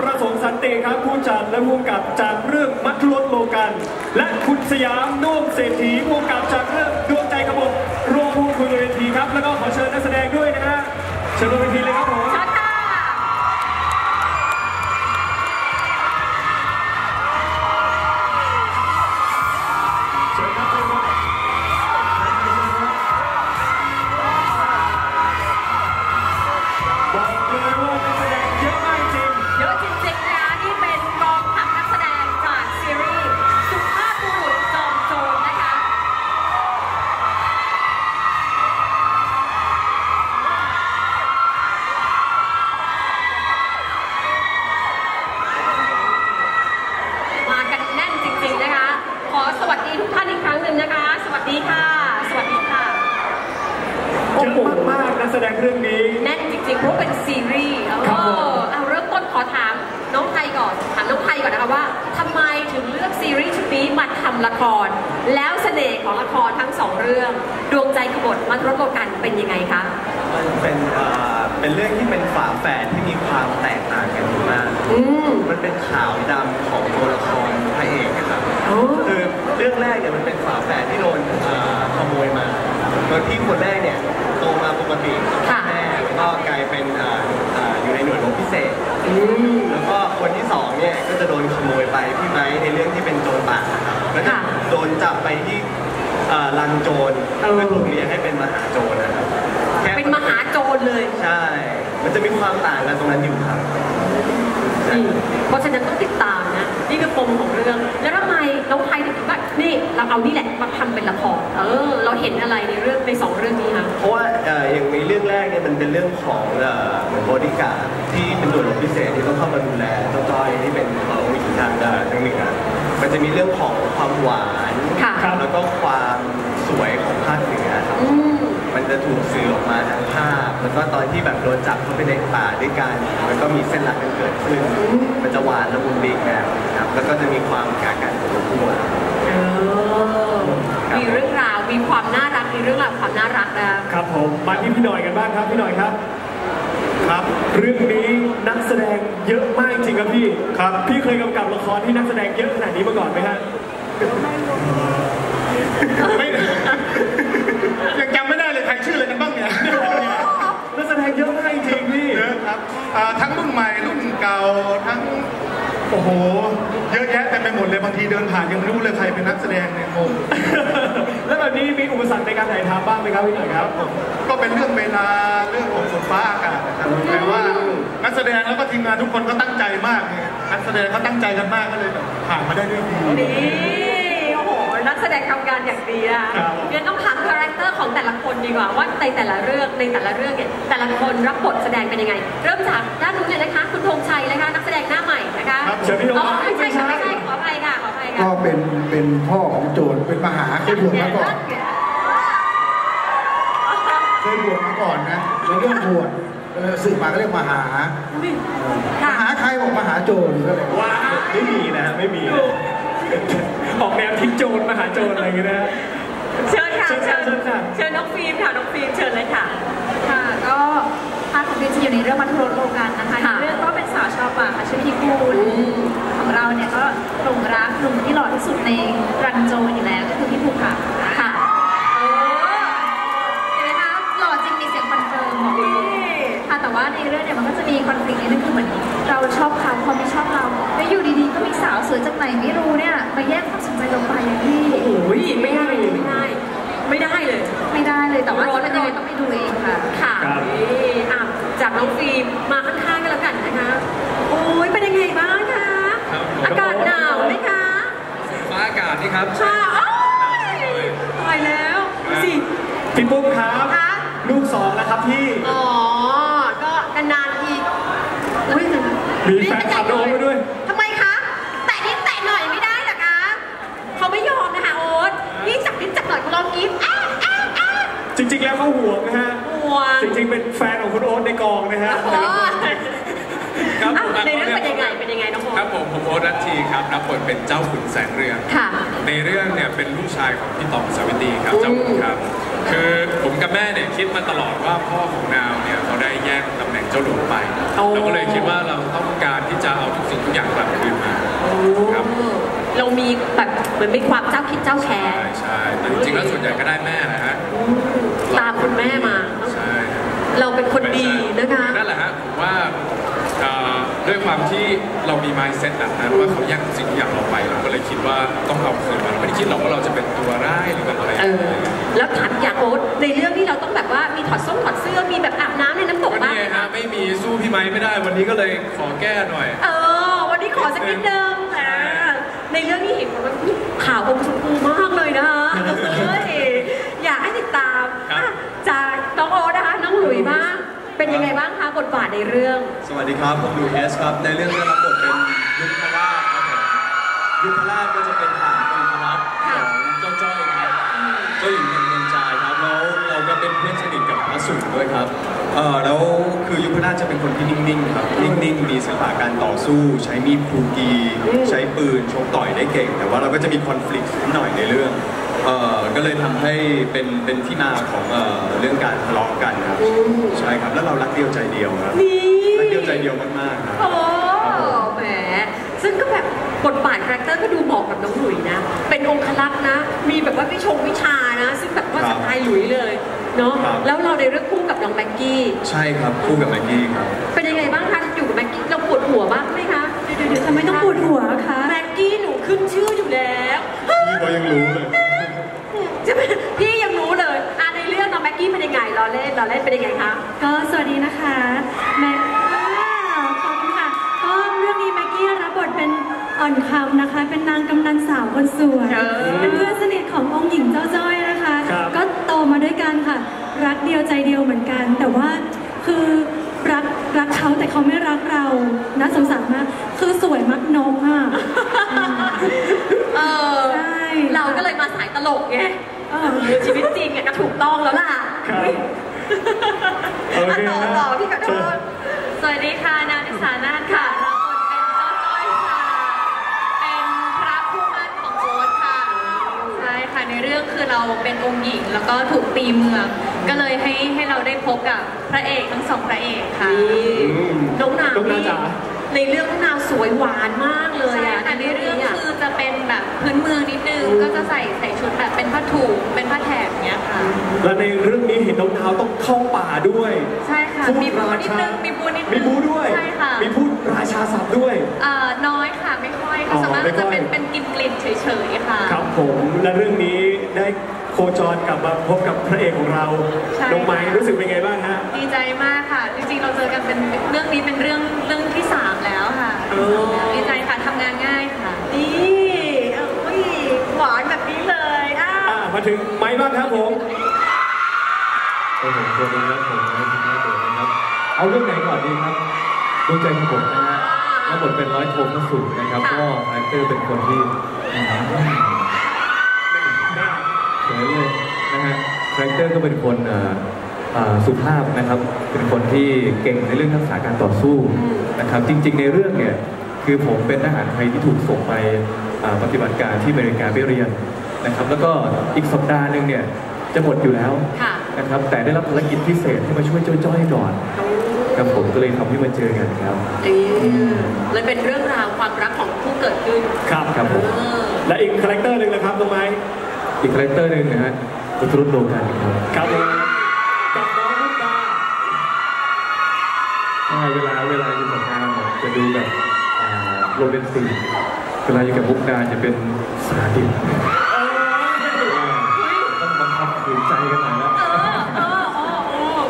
ประสงค์สันติครับผู้จัดและผู้กำกับจากเรื่องมัทรสโลกัน และคุณสยามนุ่มเศรษฐีผู้กำกับจากเรื่องดวงใจกระบอกรวมพูดคุยบนเวทีครับ แล้วก็ขอเชิญนักแสดงด้วยนะฮะเชิญบนเวทีเลยครับผม แสดงเรื่องนี้ แน่นจริงๆเพราะเป็นซีรีส์เอครับผมอเอาเริ่มต้นขอถามน้องไทยก่อน ถามน้องไทยก่อนนะคะว่าทำไมถึงเลือกซีรีส์ชุดนี้มาทำละคร แล้วเสน่ห์ของละครทั้งสองเรื่อง ดวงใจขบฏมันรถโลกันเป็นยังไงคะ มันเป็นเอ่อเป็นเรื่องที่เป็นฝาแฝดที่มีความแตกต่างกันอยู่มาก อืม มันเป็นขาวดำของตัวละครพระเอกนะครับโอ้ คือเรื่องแรกเนี่ยมันเป็นฝาแฝดที่โดนเอ่อขโมยมาโดยที่คนแรกเนี่ยโตมาปกติกับพ่อแม่แล้วก็กลายเป็นเอ่อเอ่ออยู่ในหน่วยรบพิเศษ อืม แล้วก็คนที่สองเนี่ยก็จะโดนขโมยไปพี่ไม้ในเรื่องที่เป็นโจรป่านะครับแล้วก็ค่ะโดนจับไปที่เอ่อลังโจรเออเพื่อถูกเลี้ยงให้เป็นมหาโจรนะครับแค่เป็นมหาโจรเลยใช่ มันจะมีความต่างกันตรงนั้นอยู่ครับ อืมเพราะฉะนั้นต้องติดตาม นะนี่คือปมของเรื่อง แล้วทำไมน้องไทยถึงคิดว่านี่เราเอานี่แหละมาทำเป็นละครเออ เราเห็นอะไรในเรื่องในสองเรื่องนี้คะเพราะว่าเอ่ออย่างในเรื่องแรกเนี่ยมันเป็นเรื่องของเอ่อเหมือนบริการดที่เป็นหน่วยรบพิเศษที่ต้องเข้ามาดูแลเจ้าจ้อยที่เป็นเอ่อวิถีทางเอ่อทางเหนือมันจะมีเรื่องของความหวาน ค่ะ แล้วก็ความสวยของภาคเหนือครับ อืม มันจะถูกสื่อออกมาทางภาพ แล้วก็ตอนที่แบบโดนจับเข้าไปในป่าด้วยกัน มันก็มีเส้นหลักกันเกิดขึ้น มันจะหวานละมุนดีอีกแบบครับ แล้วก็จะมีความกากันของตัวเออมีเรื่องราว มีความน่ารัก มีเรื่องราวความน่ารักนะครับผม มาที่พี่หน่อยกันบ้างครับพี่หน่อยครับ ครับ เรื่องนี้นักแสดงเยอะมากจริงครับพี่ ครับ พี่เคยกำกับละครที่นักแสดงเยอะขนาดนี้มาก่อนไหมฮะไม่ หมดเลยบางทีเดินผ่านยังไม่รู้เลยใครเป็นนักแสดงเนี่ยงงแล้วแบบนี้มีอุปสรรคในการถ่ายทำบ้างไหมครับพี่หน่อยครับก็เป็นเรื่องเวลาเรื่องของฝนฟ้าอากาศนะครับแต่ว่านักแสดงแล้วก็ทีมงานทุกคนก็ตั้งใจมากเนี่ยนักแสดงเขาตั้งใจกันมากก็เลยแบบผ่านมาได้ด้วยดีนี่โอ้โหนักแสดงทำงานอย่างดีนะครับเดี๋ยวต้องถาม character ของแต่ละคนดีกว่าว่าในแต่ละเรื่องในแต่ละเรื่องเนี่ยแต่ละคนรับบทแสดงเป็นยังไง เริ่มจากด้านนู้นเลยนะคะ คุณธงชัยนะคะนักแสดงหน้าใหม่นะคะครับเชิญพี่ธงอ๋อชัยไม่ใช่ค่ะไม่ใช่ ก็เป็นเป็นพ่อของโจรเป็นมหาเคยบวชมาก่อนเคยบวชมาก่อนนะในเรื่องบวชเออสื่อมาก็เรียกมหาค่ะ มหาใครบอกมหาโจรก็เลยว้าไม่มีนะฮะไม่มีนะออกแนวทิ้งโจรมหาโจรอะไรอย่างเงี้ยนะฮะเชิญค่ะ เชิญเชิค่ะญเชิญค่ะ เชิญน้องฟิล์มค่ะน้องฟิล์มเชิญเลยค่ะ ค่ะ ก็ภาคของพี่จะอยู่ในเรื่องมัธยมโลกันนะคะค่ะในเรื่องก็เป็นสาวชาวป่าค่ะชื่อพี่คูณ สุดในรันโจอยู่แล้วก็คือพี่ภูค่ะค่ะเออเห็นไหมคะหล่อจริงมีเสียง confirm บอกเลยนี่ค่ะแต่ว่าในเรื่องเนี่ยมันก็จะมี conflict นิดนึงคือเหมือนเราชอบเขาเขาไม่ชอบเราแล้วอยู่ดีๆก็มีสาวสวยจากไหนไม่รู้เนี่ยมาแย่งความสนใจเราไปอย่างที่โอ้ยไม่ได้เลยไม่ได้ ไม่ได้เลย ไม่ได้เลยแต่ว่าร้อนจะเป็นยังไงร้อนต้องไปดูเองค่ะ ค่ะครับนี่อะจากน้องฟิล์มมาข้างๆกันแล้วกันนะคะ โอ้ยเป็นยังไงบ้างคะ อากาศหนาวไหมคะ ฟ้ามนี่ครับค่ะโอ้ยตายแล้วดูสิ พี่ปุ้มครับคะ ลูกสองแล้วครับพี่ อ๋อ ก็นานๆทีอุ้ยมีแฟนคลับโดนมาด้วย ทำไมคะ แตะนิดแตะหน่อยไม่ได้เหรอคะ เขาไม่ยอมนะคะโอ๊ตนี่จับนิดจับหน่อยลองกิฟอ้าอ้าอ้าจริง ๆ แล้วเขาห่วงนะฮะ ห่วง จริง ๆ เป็นแฟนของคุณโอ๊ตในกองนะฮะ โอ้ย ครับอะผมในเรื่องเป็นยังไงเป็นยังไงน้องโอ๊ครับตผมผมโอ๊ตรัตทีครับรับบทเป็นเจ้าขุนแสงเรืองค่ะ ในเรื่องเนี่ยเป็นลูกชายของพี่ต่อมสาวิตรีครับเจ้าขุนครับ คือผมกับแม่เนี่ยคิดมาตลอดว่าพ่อของนาวเนี่ยเขาได้แย่งตำแหน่งเจ้าหลวงไปโอ้เราก็เลยคิดว่าเราต้องการที่จะเอาทุกสิ่งทุกอย่างกลับคืนมาครับเรามีแบบเหมือนมีความเจ้าคิดเจ้าแค้ใช่นใช่แต่จริงๆแล้วส่วนใหญ่ก็ได้แม่นะฮะตามคุณแม่มา ใช่ เราเป็นคนดีนะคะนั่นแหละฮะผมว่าเอ่อ ด้วยความที่เรามี mindset แบบนั้นว่าเขาแย่งสิ่งทุกอย่างเราไปเราก็เลยคิดว่าต้องเอาคืนมาเราไม่ได้คิดหรอกว่าเราจะเป็นตัวร้ายหรือเป็นอะไรเออแล้วถามอยากโอ๊ตในเรื่องที่เราต้องแบบว่ามีถอดส้มถอดเสื้อมีแบบอาบน้ำในน้ำตกวันบ้างนี้ไหมฮะคะไม่มีสู้พี่ไม้ไม่ได้ วันนี้ก็เลยขอแก้หน่อย เออ วันนี้ขอสักนิดนึงอ่าในเรื่องนี้เห็นว่าขาวอมชมพูมากเลยนะคะเฮ้ยอยากให้ติดตามครับอะจากน้องโอ๊ตนะคะน้องหลุยบ้าง เป็นยังไงบ้างคะบทบาทในเรื่อง สวัสดีครับผมลูเอสครับ ในเรื่องได้รับบทเป็นยุทธราชครับผมยุทธราชก็จะเป็นฐานองครักษ์ของเจ้าจ้อยครับเจ้าหญิงแห่งเมืองจายครับแล้วเราก็เป็นเพื่อนสนิทกับพระสุนด้วยครับเออแล้วคือยุทธราชจะเป็นคนที่นิ่งๆครับนิ่งๆมีศิลปะการต่อสู้ ใช้มีดครูกี ใช้ปืนชกต่อยได้เก่ง แต่ว่าเราก็จะมี conflict นิดหน่อยในเรื่อง เออก็เลยทำให้เป็นเป็นที่มาของเออเรื่องการทะเลาะกันครับใช่ครับแล้วเรารักเดียวใจเดียวครับนี่รักเดียวใจเดียวมากๆครับ โอ้แหม ซึ่งก็แบบบทบาท character ก็ดูเหมาะกับน้องหลุยนะ เป็นองครักษ์นะ มีแบบว่าวิชงวิชานะ ซึ่งแบบว่าคสรับไตล์หลุยเลย เนาะ ครับ แล้วเราในเรื่องคู่กับน้องแม็กกี้ ใช่ครับคู่กับแม็กกี้ครับ เป็นยังไง เราเล่นเราเล่นเป็นยังไงคะ ก็สวัสดีนะคะแม็กอ่าขอบคุณค่ะก็เรื่องนี้แม็กกี้รับบทเป็นอ่อนคำนะคะ เป็นนางกำนันสาวคนสวยเออ เป็นเพื่อนสนิทขององค์หญิงเจ้าจ้อยนะคะ ครับ ก็โตมาด้วยกันค่ะ รักเดียวใจเดียวเหมือนกัน แต่ว่าคือรักรักเขาแต่เขาไม่รักเราน่าสงสารมากคือสวยมักนกอะ เออ ใช่ เราก็เลยมาสายตลกไงเออ ชีวิตจริงอะก็ถูกต้องแล้วล่ะครับ โอเคต่อฮะต่อพี่ขอโทเชิญษสวัสดีค่ะนาทิสานาถค่ะรับบทเป็นเจ้าจ้อยค่ะ เป็นพระผู้มั่นของโบ๊ทค่ะ ใช่ค่ะในเรื่องคือเราเป็นองค์หญิงแล้วก็ถูกตีเมือง ก็เลยให้ให้เราได้พบกับพระเอกทั้งสองพระเอกค่ะนี่น้องนาวน้องนาวนี่จ๋า ในเรื่องน้องนาวสวยหวานมาก เข้าป่าด้วย ใช่ค่ะพูดมีบูรานิดชานึงมีบูนิดนึง มีบูด้วย ใช่ค่ะ มีพูดราชาศัพท์ด้วยเอ่อน้อยค่ะ ไม่ค่อยอ๋อค่ะส่วนมากไม่ค่จะอยเป็นเป็นกลิ่นกลิ่นๆเฉยๆค่ะ ครับผม และเรื่องนี้ได้โคจรกลับมาพบกับพระเอกของเราใช่น้องไม้รู้สึกเป็นไงบ้างฮะ ดีใจมากค่ะ จริงๆ เราเจอกันเป็นเรื่องนี้เป็นเรื่องเรื่องที่สามแล้วค่ะโอ้ดีใจค่ะทำงานง่ายค่ะ นี่เอ้ยหวานแบบนี้เลยอะอ่ามาถึงไม้บ้างครับผม โอ้โหสวัสดีครับผมนายพิธีเดชนะครับ เอาเรื่องไหนก่อนดีครับดวงใจของผมนะฮะรับบทเป็นร้อยโทพระสุนะครับ ก็ character เป็นคนที่อืมสวยเลยนะฮะ character ก็เป็นคนเอ่อเอ่อสุภาพนะครับ เป็นคนที่เก่งในเรื่องทักษะการต่อสู้นะครับ จริง ๆ ในเรื่องเนี่ยคือผมเป็นทหารไทยที่ถูกส่งไปอ่าปฏิบัติการที่อเมริกาไปเรียนนะครับ แล้วก็อีกสัปดาห์หนึ่งเนี่ยจะหมดอยู่แล้วค่ะ นะครับ แต่ได้รับภารกิจพิเศษที่มาช่วยเจ้าจ้อยก่อนครับผมก็เลยทำให้มาเจอกันครับเออเลยเป็นเรื่องราวความรักของผู้เกิดขึ้นครับครับผมเออและอีก character หนึ่งนะครับน้องไม้อีก characterหนึ่งนะฮะมธุรสโลกันตร์ครับครับผมกับน้องมุกดาใช่เวลาเวลาอยู่กับงานเนี่ยจะดูแบบอ่าโรแมนติกเวลาอยู่กับมุกดาจะเป็นสาดิตต้องบังคับขืนใจกันหน่อย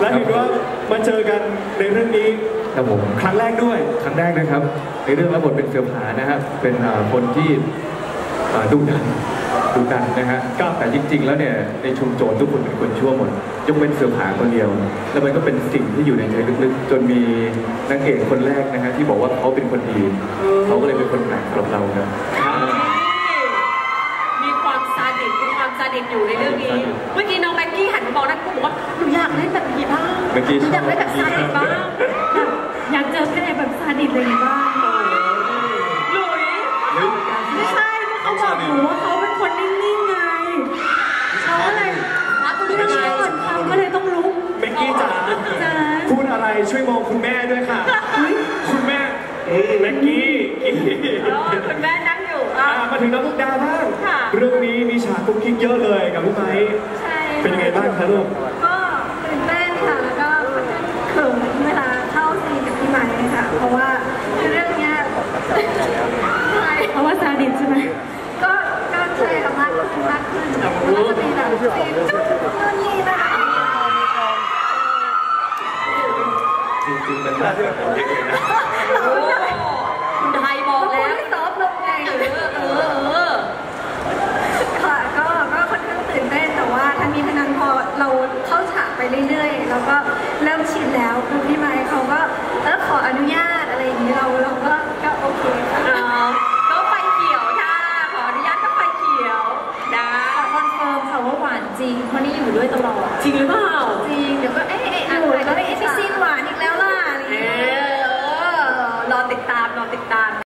และเห็นว่ามาเจอกันในเรื่องนี้ครับผมครั้งแรกด้วย ครั้งแรกนะครับ ในเรื่องรับบทเป็นเสือผานะฮะเป็นอ่าคนที่อ่าดุดันดุดันนะฮะครับ แต่จริง ๆ แล้วเนี่ยในชุมโจรทุกคนเป็นคนชั่วหมดยกเว้นเสือผาคนเดียว แล้วมันก็เป็นสิ่งที่อยู่ในใจลึกๆ จนมีนางเอกคนแรกนะฮะที่บอกว่าเขาเป็นคนดีเขาก็เลยเป็นคนแปลกสำหรับเราครับ มีความซาดิสมีความซาดิสอยู่ในเรื่องนี้ เมื่อกี้น้องแม็กกี้ มื่อกี้หนูอยากเล่นแบบซาดิสบ้าง อยากเจอพระเอกแบบซาดิสอะไรอย่างงี้บ้างหลุยไม่ใช่เขาบอกหนูว่าเขาเป็นคนนิ่งๆไงเขาอะไรรักกูรู้ได้ไงกี้จ๋าจ้าพูดอะไรช่วยมองคุณแม่ด้วยค่ะ คุณแม่อืมแม็กกี้กี้อ๋อคุณแม่นั่งอยู่อ่าอะมาถึงน้องมุกดาบ้าง ค่ะ เรื่องนี้มีฉากกุ๊กกิ๊กเยอะเลยกับพี่ไม้ ใช่เป็นยังไงบ้างคะลูก ก็ตื่นเต้นค่ะ แล้วก็ค่อนข้างเขินเวลาเข้าซีนกับ พี่ไม้ค่ะ เพราะว่าเรื่องเนี้ยใช่เพราะว่าซาดิสใช่ไหมก็ก็ใช่ค่ะมากขึ้นมากขึ้นแล้วก็จะมีแบบซีนจุ๊บนู่นนี่นะคะจริงๆเป็นเรื่องของเด็กเลยนะโอ้คุณไทยบอกแล้วซอฟต์ลงไงเออเออเออค่ะก็ก็ค่อนข้างตื่นเต้นแต่ว่าทั้งนี้ทั้งนั้นพอเราเข้าฉากไปเรื่อยๆเราก็เริ่มชินแล้วคือพี่ไม้เขาก็ เออขออนุญาตอะไรอย่างนี้เราเราก็ก็โอเคค่ะเออก็ไฟเขียวค่ะ ขออนุญาตก็ไฟเขียวนะ confirm ค่ะว่าหวานจริงเพราะนี่อยู่ด้วยตลอด จริงหรือเปล่า จริง เดี๋ยวก็เอ๊ะ